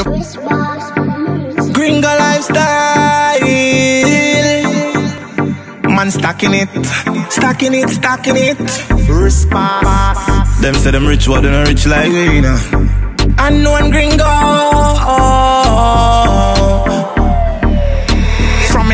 You Gringo lifestyle. Man stacking it, stacking it, stacking it. Response. Them say them rich, what they not rich like we, you know. Unknown gringo.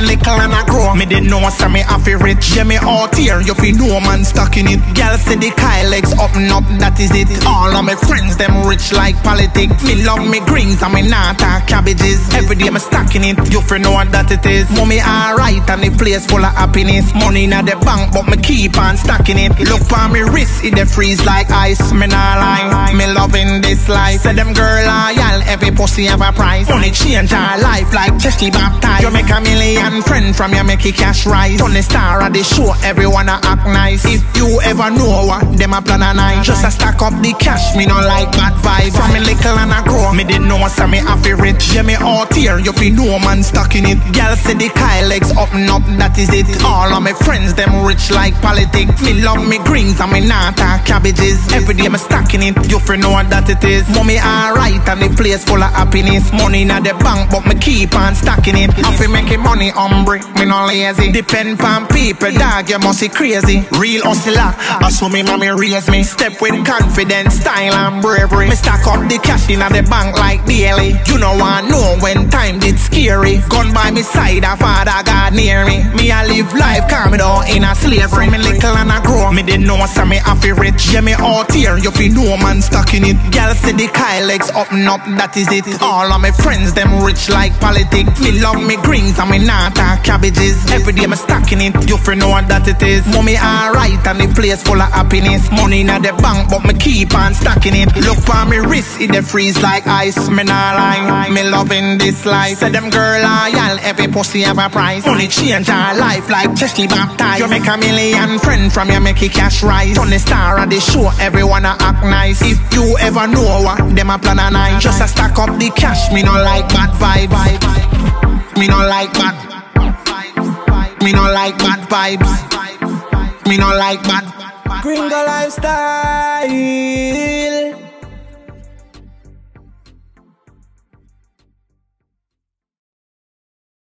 Little and I grow. Me didn't know so me have it rich. Yeah me out here You feel no man stuck in it. Girl say the Kyle legs up and up. That is it. All of my friends them rich like politics Me love me greens and me nata cabbages. Every day me stacking it. You feel know that it is. Mommy alright and the place full of happiness. Money in the bank but me keep on stacking it. Look for me wrist it freeze like ice. Me nah lie. Me loving this life. Say them girl loyal Every pussy have a price. Money change our life like Chesky baptized. You make a million friend from you make it cash rise. The star of the show Everyone a act nice. If ever know what Them a plan a night Just a stack up the cash Me no like bad vibes From me little and I grow Me didn't know so me happy rich. Yeah me out here You feel no man stuck in it. Girl say the Kyle legs up and up That is it. All of my friends them rich like politics. Me love me greens and me nata cabbages. Every day me stacking it You feel know that it is. Mommy alright and the place full of happiness. Money in the bank but me keep on stacking it. I feel making money hungry Me no lazy. Depend on people dog You must be crazy. Real hustler I saw me mommy raise me. Step with confidence Style and bravery. Me stack up the cash in the bank like daily. You know I know when time did scary Gun by me side a father God near me. Me I live life calm me down in a slavery. Me little and I grow Me didn't know so me happy rich. Yeah me out here You feel no man stuck in it. Girl say the Kyle legs up and up That is it. All of my friends them rich like politics. Me love me greens and me nata cabbages. Every day me stacking it You feel know that it is. Mommy alright and the place full of happiness. Money in the bank but me keep on stacking it. Look for me wrist it freeze like ice. Me nah lie Me loving this life. Say them girl loyal Every pussy have a price. Money change our life like Chesky baptized. You make a million friend from you make it cash rise. Turn the star of the show Everyone a act nice. If you ever know what Them a plan a night. Just a stack up the cash Me no like bad vibes. Me no like bad Me no like bad vibes. Me no like bad Gringo lifestyle